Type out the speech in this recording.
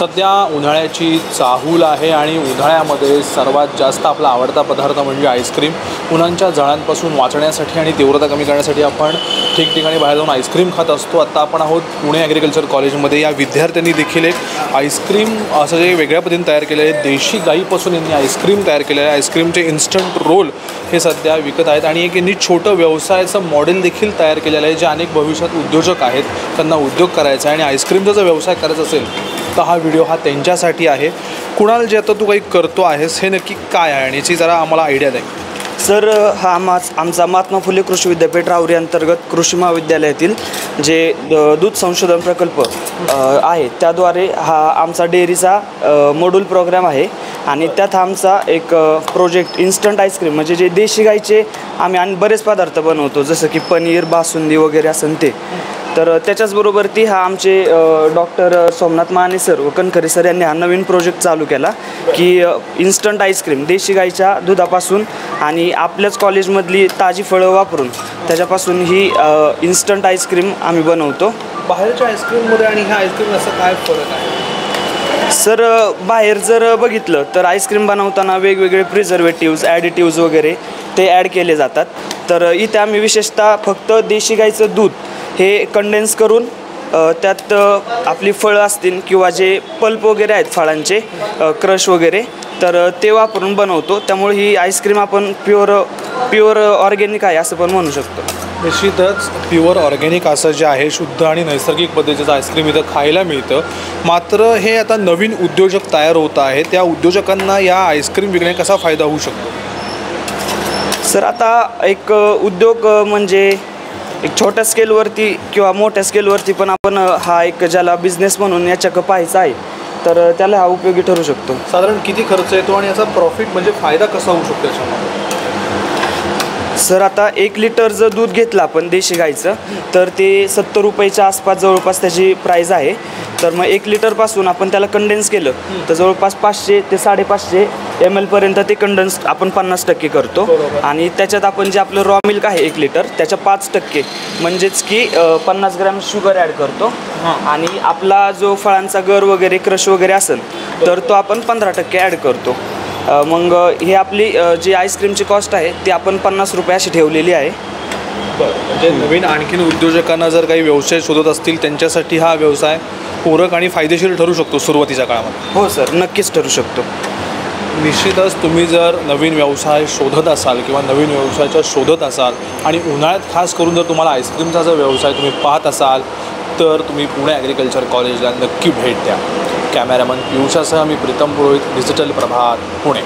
सध्या उन्हाळ्याची चाहूल आहे आणि उन्हाळ्यामध्ये सर्वात जास्त आपला आवडता पदार्थ म्हणजे आईस्क्रीम. उन्हांच्या झळांपासून वाचण्यासाठी आणि तीव्रता कमी करण्यासाठी आपण ठिकठिकाणी बाहेर जाऊन आईस्क्रीम खात असतो. आत्ता आपण आहोत पुणे ॲग्रिकल्चर कॉलेजमध्ये या विद्यार्थ्यांनी देखील एक आईस्क्रीम असं जे वेगळ्या पद्धतीने तयार केलेलं आहे. देशी गाईपासून यांनी आईस्क्रीम तयार केलेलं आहे. आईस्क्रीमचे इन्स्टंट रोल हे सध्या विकत आहेत आणि एक यांनी छोटं व्यवसायाचं मॉडेल देखील तयार केलेलं आहे जे अनेक भविष्यात उद्योजक आहेत. त्यांना उद्योग करायचा आहे आणि आईस्क्रीमचा जर व्यवसाय करायचा असेल तर हा व्हिडिओ हा त्यांच्यासाठी आहे. कुणाल जे आता तू काही करतो आहेस हे नक्की काय आहे? आणि याची जरा आम्हाला आयडिया द्या सर हा माच आमचा महात्मा फुले कृषी विद्यापीठ राहुरी अंतर्गत कृषी महाविद्यालयातील जे दूध संशोधन प्रकल्प आहे त्याद्वारे हा आमचा डेअरीचा अ, मॉड्यूल प्रोग्राम आहे. आणि त्यात आमचा एक प्रोजेक्ट इन्स्टंट आईस्क्रीम म्हणजे जे देशी गाईचे आम्ही आणि बरेच पदार्थ बनवतो जसं की पनीर बासुंदी वगैरे असं ते. तर त्याच्याचबरोबर ती हा आमचे डॉक्टर सोमनाथ माने सर व कणखरे सर यांनी हा नवीन प्रोजेक्ट चालू केला की इन्स्टंट आईस्क्रीम देशी गाईच्या दुधापासून आणि आपल्याच कॉलेजमधली ताजी फळं वापरून त्याच्यापासून ही इन्स्टंट आईस्क्रीम आम्ही बनवतो. बाहेरच्या आईस्क्रीममध्ये आणि ह्या आईस्क्रीम असं काय फरक आहे? सर बाहेर जर बघितलं तर आईस्क्रीम बनवताना वेगवेगळे प्रिझर्वेटिव्ज ॲडिटिव्ज वगैरे ते ॲड केले जातात. तर इथे आम्ही विशेषतः फक्त देशी गाईचं दूध हे कंडेन्स करून त्यात आपली फळं असतील किंवा जे पल्प वगैरे आहेत फळांचे क्रश वगैरे तर ते वापरून बनवतो. त्यामुळे ही आईस्क्रीम आपण प्युअर प्युअर ऑर्गॅनिक आहे असं पण म्हणू शकतो. निश्चितच प्युअर ऑर्गॅनिक असं जे आहे शुद्ध आणि नैसर्गिक पद्धतीचं आईस्क्रीम इथं खायला मिळतं. मात्र हे आता नवीन उद्योजक तयार होत आहे त्या उद्योजकांना या आईस्क्रीम विकणे कसा फायदा होऊ शकतो? सर आता एक उद्योग म्हणजे एक छोट्या स्केलवरती किंवा मोठ्या स्केलवरती पण आपण हा एक ज्याला बिझनेस म्हणून याच्याकडं पाहायचा आहे. तर त्याला हा उपयोगी ठरू शकतो. साधारण किती खर्च येतो आणि याचा प्रॉफिट म्हणजे फायदा कसा होऊ शकतो याच्यामध्ये? सर आता एक लिटर जर दूध घेतलं आपण देशी गाईचं तर ते सत्तर रुपयाच्या आसपास जवळपास त्याची प्राईज आहे. तर मग एक लिटरपासून आपण त्याला कंडेन्स केलं तर जवळपास पाचशे ते साडेपाचशे एम एलपर्यंत ते कंडेन्स आपण पन्नास टक्के करतो. आणि त्याच्यात आपण जे आपलं रॉ मिल्क आहे एक लिटर त्याच्या पाच टक्के. म्हणजेच की पन्नास ग्रॅम शुगर ॲड करतो. आणि आपला जो फळांचा गर वगैरे क्रश वगैरे असेल तर तो आपण पंधरा टक्के ॲड करतो. मग हे आपली जी आईस्क्रीमची कॉस्ट आहे ती आपण पन्नास रुपये अशी ठेवलेली आहे. म्हणजे नवीन आणखीन उद्योजकांना जर काही व्यवसाय शोधत असतील त्यांच्यासाठी हा व्यवसाय पूरक आणि फायदेशीर ठरू शकतो सुरुवातीच्या काळामध्ये? हो सर. नक्कीच ठरू शकतो. निश्चितच तुम्ही जर नवीन व्यवसाय शोधत असाल किंवा नवीन व्यवसायाच्या शोधत असाल आणि उन्हाळ्यात खास करून जर तुम्हाला आईस्क्रीमचा जर व्यवसाय तुम्ही पाहत असाल तर तुम्ही पुणे ॲग्रिकल्चर कॉलेजला नक्की भेट द्या. कॅमेरामन पियुषासह मी प्रीतम पुरोहित डिजिटल प्रभात पुणे.